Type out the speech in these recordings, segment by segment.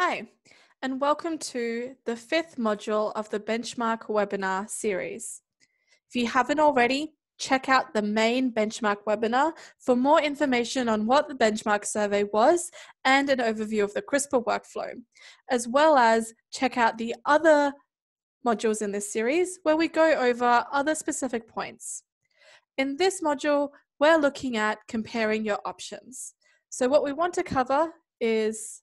Hi, and welcome to the fifth module of the Benchmark webinar series. If you haven't already, check out the main benchmark webinar for more information on what the benchmark survey was and an overview of the CRISPR workflow, as well as check out the other modules in this series where we go over other specific points. In this module, we're looking at comparing your options. So what we want to cover is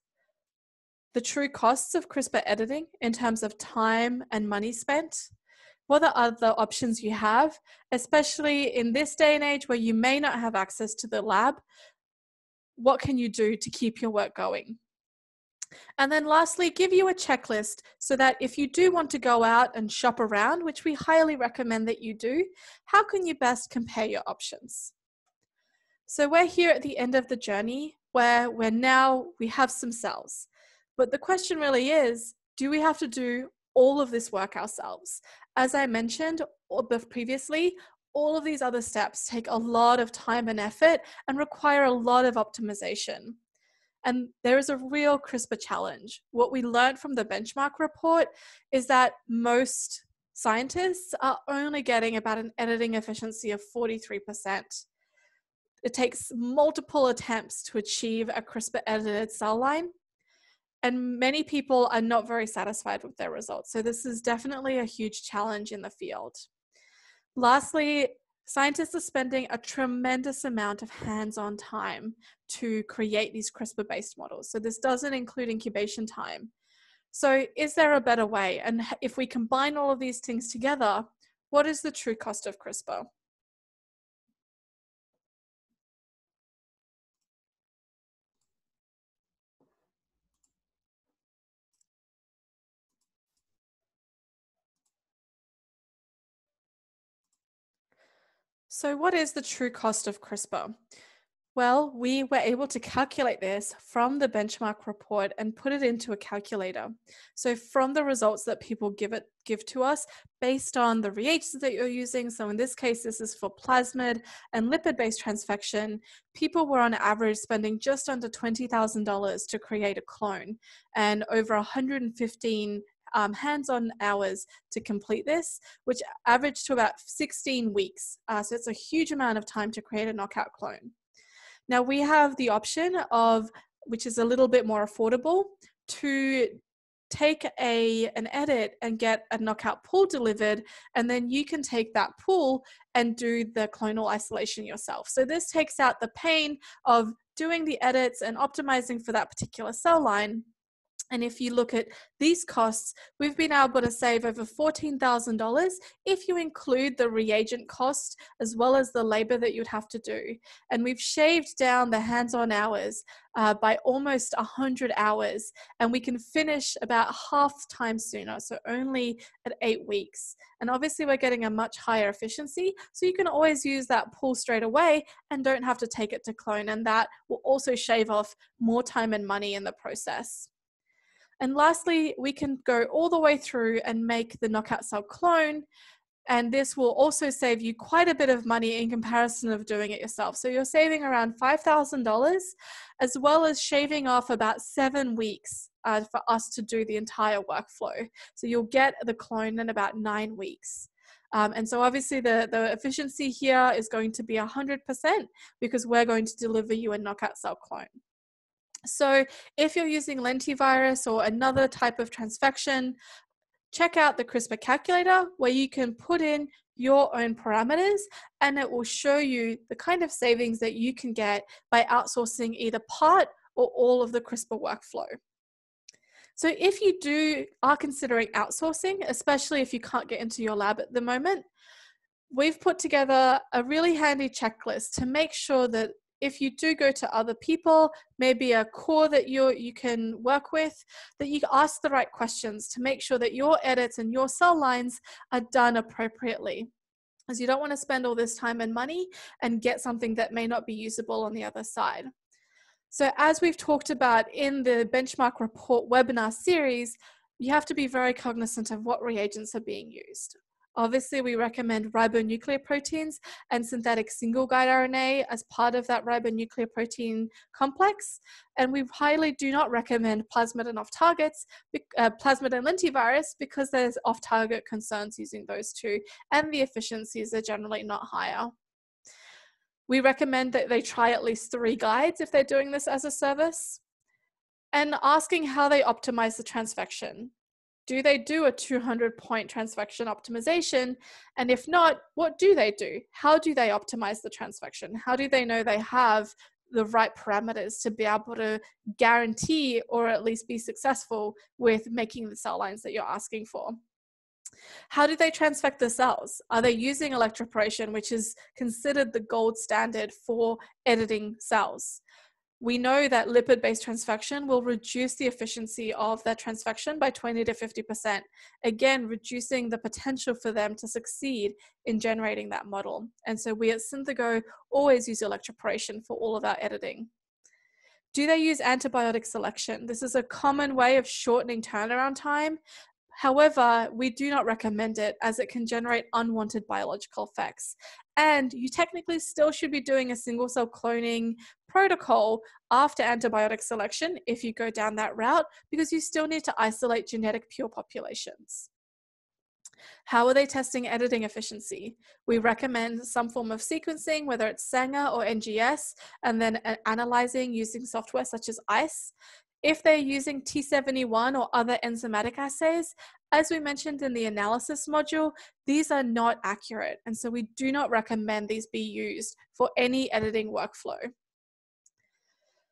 the true costs of CRISPR editing in terms of time and money spent, what are other options you have, especially in this day and age where you may not have access to the lab, what can you do to keep your work going? And then lastly, give you a checklist so that if you do want to go out and shop around, which we highly recommend that you do, how can you best compare your options? So we're here at the end of the journey where we're now, we have some cells. But the question really is do we have to do all of this work ourselves? As I mentioned previously, all of these other steps take a lot of time and effort and require a lot of optimization. And there is a real CRISPR challenge. What we learned from the benchmark report is that most scientists are only getting about an editing efficiency of 43%. It takes multiple attempts to achieve a CRISPR edited cell line, and many people are not very satisfied with their results. So, this is definitely a huge challenge in the field. Lastly, scientists are spending a tremendous amount of hands on time to create these CRISPR based models. So, this doesn't include incubation time. So, is there a better way? And if we combine all of these things together, what is the true cost of CRISPR? So, what is the true cost of CRISPR? Well, we were able to calculate this from the benchmark report and put it into a calculator. So from the results that people give it give to us based on the reagents that you're using, so in this case this is for plasmid and lipid-based transfection, people were on average spending just under $20,000 to create a clone and over 115 um, hands-on hours to complete this, which averaged to about 16 weeks. Uh, so it's a huge amount of time to create a knockout clone. Now we have the option of, which is a little bit more affordable, to take a an edit and get a knockout pool delivered and then you can take that pool and do the clonal isolation yourself so this takes out the pain of doing the edits and optimizing for that particular cell line and if you look at these costs, we've been able to save over $14,000 if you include the reagent cost as well as the labor that you'd have to do. And we've shaved down the hands on hours uh, by almost 100 hours, and we can finish about half time sooner, so only at eight weeks. And obviously, we're getting a much higher efficiency, so you can always use that pool straight away and don't have to take it to clone, and that will also shave off more time and money in the process. And lastly, we can go all the way through and make the knockout cell clone. And this will also save you quite a bit of money in comparison of doing it yourself. So you're saving around $5,000 as well as shaving off about seven weeks uh, for us to do the entire workflow. So you'll get the clone in about nine weeks. Um, and so obviously the, the efficiency here is going to be 100% because we're going to deliver you a knockout cell clone. So if you're using lentivirus or another type of transfection, check out the CRISPR calculator where you can put in your own parameters and it will show you the kind of savings that you can get by outsourcing either part or all of the CRISPR workflow. So if you do are considering outsourcing, especially if you can't get into your lab at the moment, we've put together a really handy checklist to make sure that if you do go to other people, maybe a core that you you can work with, that you ask the right questions to make sure that your edits and your cell lines are done appropriately. As you don't want to spend all this time and money and get something that may not be usable on the other side. So as we've talked about in the benchmark report webinar series, you have to be very cognizant of what reagents are being used. Obviously, we recommend ribonuclear proteins and synthetic single guide RNA as part of that ribonuclear protein complex. And we highly do not recommend plasmid and off targets, uh, plasmid and lentivirus, because there's off target concerns using those two, and the efficiencies are generally not higher. We recommend that they try at least three guides if they're doing this as a service. And asking how they optimize the transfection do they do a 200 point transfection optimization? And if not, what do they do? How do they optimize the transfection? How do they know they have the right parameters to be able to guarantee or at least be successful with making the cell lines that you're asking for? How do they transfect the cells? Are they using electroporation, which is considered the gold standard for editing cells? We know that lipid based transfection will reduce the efficiency of that transfection by 20 to 50%, again, reducing the potential for them to succeed in generating that model. And so we at Synthigo always use electroporation for all of our editing. Do they use antibiotic selection? This is a common way of shortening turnaround time. However, we do not recommend it as it can generate unwanted biological effects. And you technically still should be doing a single cell cloning protocol after antibiotic selection if you go down that route because you still need to isolate genetic pure populations. How are they testing editing efficiency? We recommend some form of sequencing, whether it's Sanger or NGS, and then analyzing using software such as ICE. If they're using T71 or other enzymatic assays, as we mentioned in the analysis module, these are not accurate, and so we do not recommend these be used for any editing workflow.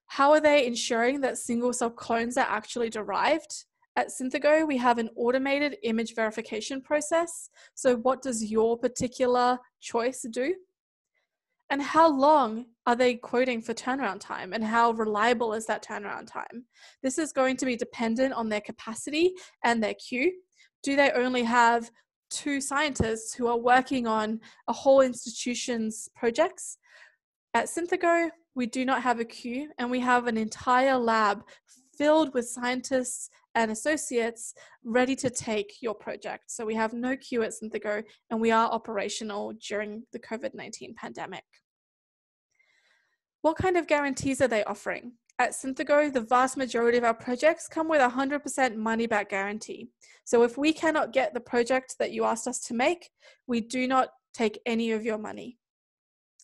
How are they ensuring that single cell clones are actually derived? At Synthigo, we have an automated image verification process. So, what does your particular choice do? And how long are they quoting for turnaround time? And how reliable is that turnaround time? This is going to be dependent on their capacity and their queue. Do they only have two scientists who are working on a whole institution's projects? At Synthigo, we do not have a queue, and we have an entire lab filled with scientists and associates ready to take your project. So we have no queue at Synthigo, and we are operational during the COVID 19 pandemic. What kind of guarantees are they offering? At Synthigo, the vast majority of our projects come with a 100% money back guarantee. So if we cannot get the project that you asked us to make, we do not take any of your money.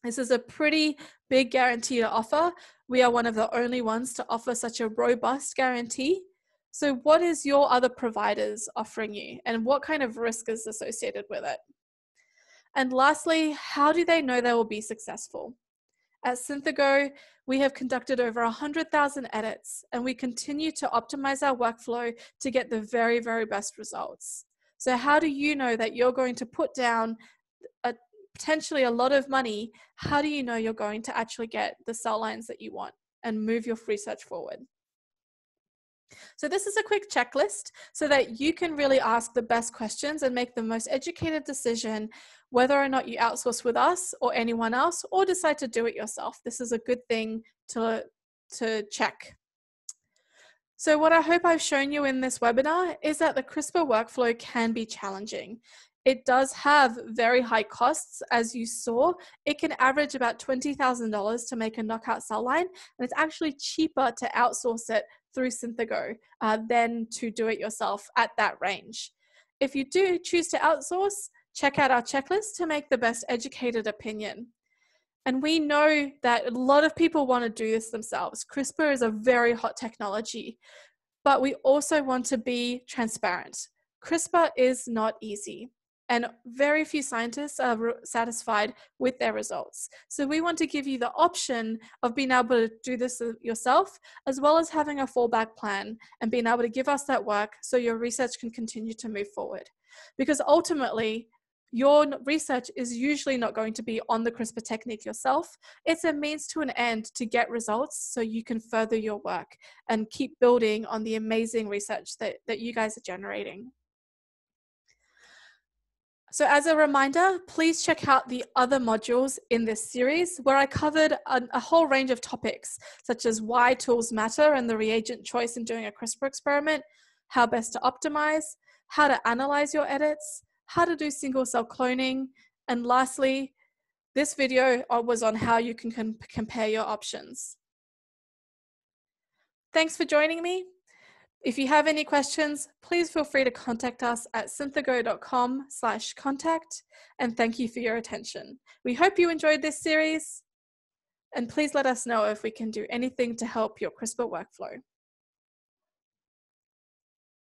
This is a pretty big guarantee to offer. We are one of the only ones to offer such a robust guarantee. So, what is your other providers offering you, and what kind of risk is associated with it? And lastly, how do they know they will be successful? At Synthigo, we have conducted over 100,000 edits and we continue to optimize our workflow to get the very, very best results. So, how do you know that you're going to put down a potentially a lot of money, how do you know you're going to actually get the cell lines that you want and move your research forward? So this is a quick checklist so that you can really ask the best questions and make the most educated decision whether or not you outsource with us or anyone else or decide to do it yourself. This is a good thing to, to check. So what I hope I've shown you in this webinar is that the CRISPR workflow can be challenging. It does have very high costs, as you saw. It can average about $20,000 to make a knockout cell line, and it's actually cheaper to outsource it through Synthigo uh, than to do it yourself at that range. If you do choose to outsource, check out our checklist to make the best educated opinion. And we know that a lot of people want to do this themselves. CRISPR is a very hot technology, but we also want to be transparent. CRISPR is not easy and very few scientists are satisfied with their results. So we want to give you the option of being able to do this yourself, as well as having a fallback plan and being able to give us that work so your research can continue to move forward. Because ultimately, your research is usually not going to be on the CRISPR technique yourself. It's a means to an end to get results so you can further your work and keep building on the amazing research that, that you guys are generating. So as a reminder, please check out the other modules in this series where I covered a, a, whole range of topics such as why tools matter and the reagent choice in doing a CRISPR experiment, how best to optimize, how to analyze your edits, how to do single cell cloning, and lastly, this video uh, was on how you can com compare your options. Thanks for joining me. If you have any questions, please feel free to contact us at synthago.com slash contact and thank you for your attention. We hope you enjoyed this series and please let us know if we can do anything to help your CRISPR workflow.